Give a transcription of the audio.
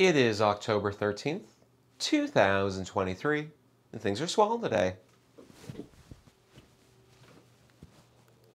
It is October 13th, 2023, and things are swollen today.